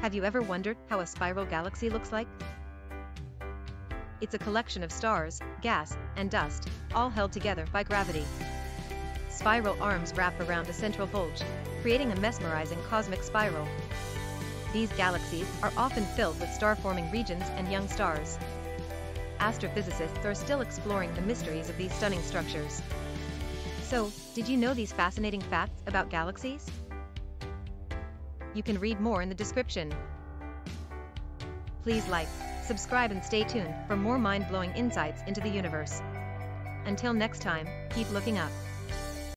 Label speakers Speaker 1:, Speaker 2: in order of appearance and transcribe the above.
Speaker 1: Have you ever wondered how a spiral galaxy looks like? It's a collection of stars, gas, and dust, all held together by gravity. Spiral arms wrap around a central bulge, creating a mesmerizing cosmic spiral. These galaxies are often filled with star-forming regions and young stars. Astrophysicists are still exploring the mysteries of these stunning structures. So, did you know these fascinating facts about galaxies? You can read more in the description. Please like, subscribe and stay tuned for more mind-blowing insights into the universe. Until next time, keep looking up.